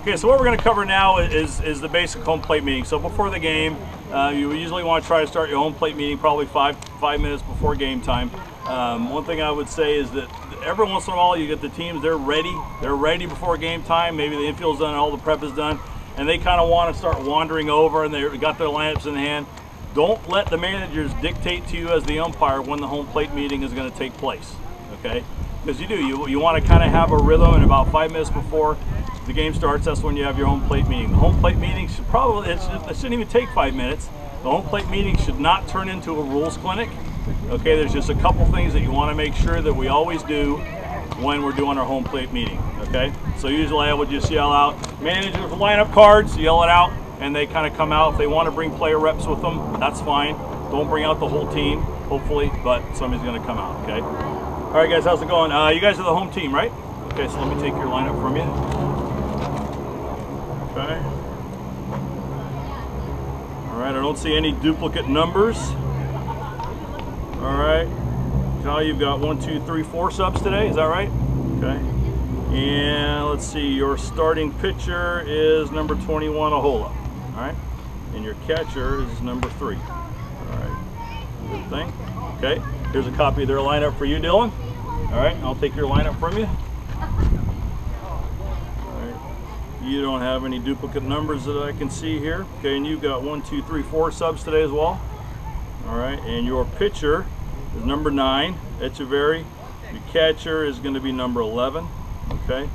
Okay, so what we're going to cover now is, is the basic home plate meeting. So before the game, uh, you usually want to try to start your home plate meeting probably five five minutes before game time. Um, one thing I would say is that every once in a while you get the teams, they're ready. They're ready before game time. Maybe the infield's done, all the prep is done, and they kind of want to start wandering over and they got their lineups in hand. Don't let the managers dictate to you as the umpire when the home plate meeting is going to take place, okay? Because you do, you, you want to kind of have a rhythm and about five minutes before the game starts, that's when you have your home plate meeting. The home plate meeting should probably, it, should, it shouldn't even take five minutes. The home plate meeting should not turn into a rules clinic. Okay, there's just a couple things that you want to make sure that we always do when we're doing our home plate meeting. Okay, so usually I would just yell out, managers lineup cards, yell it out, and they kind of come out. If they want to bring player reps with them, that's fine. Don't bring out the whole team, hopefully, but somebody's going to come out. Okay. All right, guys, how's it going? Uh, you guys are the home team, right? Okay, so let me take your lineup from you. Okay. All right, I don't see any duplicate numbers. All right. Kyle, you've got one, two, three, four subs today. Is that right? Okay. And let's see, your starting pitcher is number 21, Ahola. All right. And your catcher is number three. All right. Good thing. Okay. Here's a copy of their lineup for you, Dylan. All right. I'll take your lineup from you. You don't have any duplicate numbers that I can see here. Okay, and you've got one, two, three, four subs today as well. All right, and your pitcher is number nine, Echeverry. Your catcher is going to be number 11. Okay.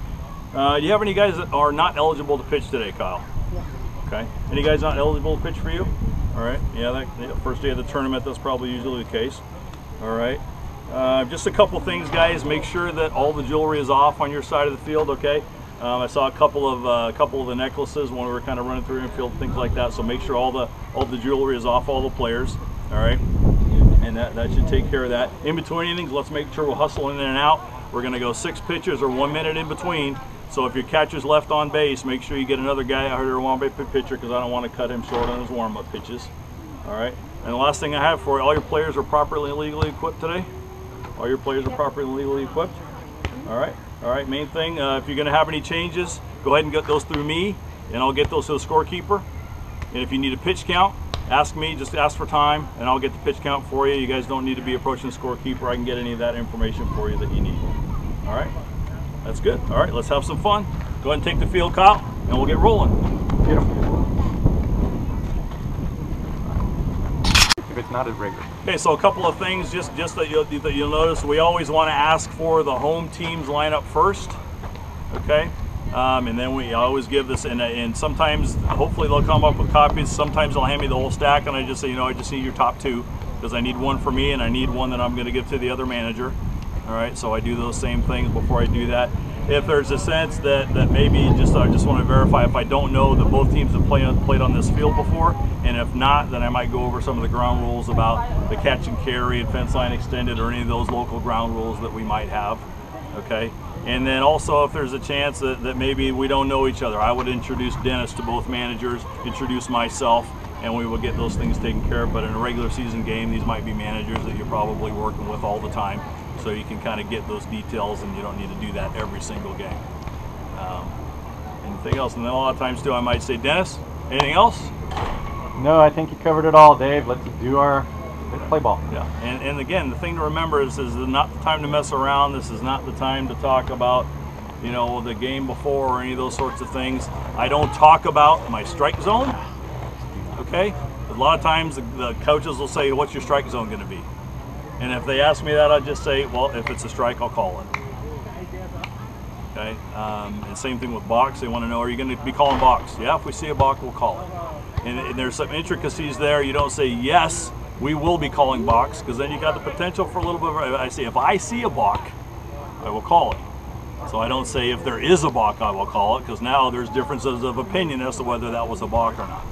Uh, do you have any guys that are not eligible to pitch today, Kyle? Yeah. Okay. Any guys not eligible to pitch for you? All right. Yeah, that, the first day of the tournament, that's probably usually the case. All right. Uh, just a couple things, guys. Make sure that all the jewelry is off on your side of the field, okay? Um, I saw a couple of uh, a couple of the necklaces when we were kind of running through infield, things like that. So make sure all the all the jewelry is off all the players. All right, and that, that should take care of that. In between innings, let's make sure we're hustling in and out. We're going to go six pitches or one minute in between. So if your catcher's left on base, make sure you get another guy out here, one base pitcher, because I don't want to cut him short on his warm-up pitches. All right. And the last thing I have for you, all your players are properly and legally equipped today. All your players are properly and legally equipped. All right. All right, main thing, uh, if you're going to have any changes, go ahead and get those through me, and I'll get those to the scorekeeper. And if you need a pitch count, ask me, just ask for time, and I'll get the pitch count for you. You guys don't need to be approaching the scorekeeper. I can get any of that information for you that you need. All right, that's good. All right, let's have some fun. Go ahead and take the field, Kyle, and we'll get rolling. Beautiful. if it's not a rigger. Okay, so a couple of things just just that you'll, that you'll notice. We always want to ask for the home team's lineup first. Okay, um, and then we always give this, and, and sometimes hopefully they'll come up with copies. Sometimes they'll hand me the whole stack, and I just say, you know, I just need your top two because I need one for me, and I need one that I'm going to give to the other manager. All right, so I do those same things before I do that if there's a sense that, that maybe just I just want to verify if I don't know that both teams have played played on this field before, and if not, then I might go over some of the ground rules about the catch and carry and fence line extended or any of those local ground rules that we might have. Okay, and then also if there's a chance that, that maybe we don't know each other, I would introduce Dennis to both managers, introduce myself, and we will get those things taken care of. But in a regular season game, these might be managers that you're probably working with all the time so you can kind of get those details and you don't need to do that every single game. Um, anything else? And then a lot of times too, I might say, Dennis, anything else? No, I think you covered it all, Dave. Let's do our play ball. Yeah, and, and again, the thing to remember is this is not the time to mess around. This is not the time to talk about, you know, the game before or any of those sorts of things. I don't talk about my strike zone. Okay, a lot of times the, the coaches will say, "What's your strike zone going to be?" And if they ask me that, I just say, well, if it's a strike, I'll call it. Okay. Um, and same thing with balks. They want to know, are you going to be calling balks? Yeah, if we see a balk, we'll call it. And, and there's some intricacies there. You don't say yes, we will be calling balks, because then you got the potential for a little bit. Of, I say if I see a balk, I will call it. So I don't say if there is a balk, I will call it, because now there's differences of opinion as to whether that was a balk or not.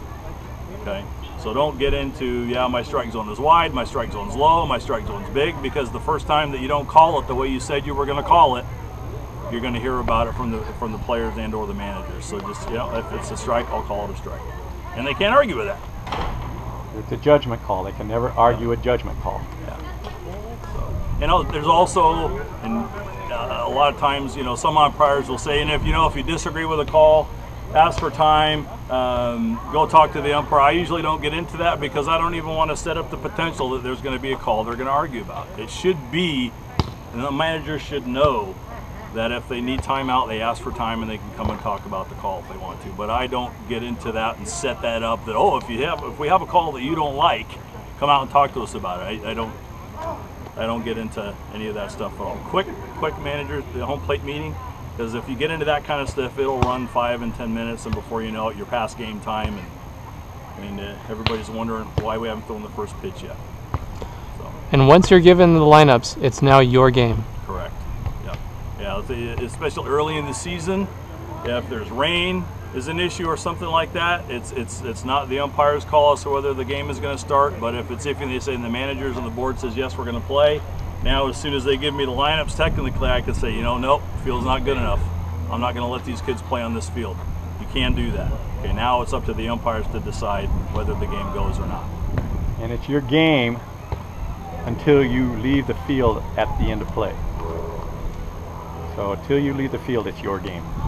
Okay. So don't get into, yeah, my strike zone is wide, my strike zone's low, my strike zone's big, because the first time that you don't call it the way you said you were going to call it, you're going to hear about it from the from the players and or the managers. So just, you know, if it's a strike, I'll call it a strike. And they can't argue with that. It's a judgment call. They can never argue a judgment call. Yeah. So, you know, there's also, and uh, a lot of times, you know, some umpires will say, and if you know, if you disagree with a call, ask for time, um, go talk to the umpire. I usually don't get into that because I don't even want to set up the potential that there's going to be a call they're going to argue about. It should be, and the manager should know that if they need timeout, they ask for time and they can come and talk about the call if they want to. But I don't get into that and set that up that oh, if you have if we have a call that you don't like, come out and talk to us about it. I, I don't I don't get into any of that stuff at all. Quick, quick manager, the home plate meeting, because if you get into that kind of stuff, it'll run five and ten minutes, and before you know it, you're past game time, and and uh, everybody's wondering why we haven't thrown the first pitch yet. So, And once you're given the lineups, it's now your game. Yeah. Especially early in the season, if there's rain is an issue or something like that, it's it's it's not the umpires call us whether the game is going to start. But if it's iffy, they say and the managers and the board says yes, we're going to play. Now, as soon as they give me the lineups, technically I can say, you know, nope, field's not good enough. I'm not going to let these kids play on this field. You can't do that. Okay, now it's up to the umpires to decide whether the game goes or not. And it's your game until you leave the field at the end of play. So until you leave the field, it's your game.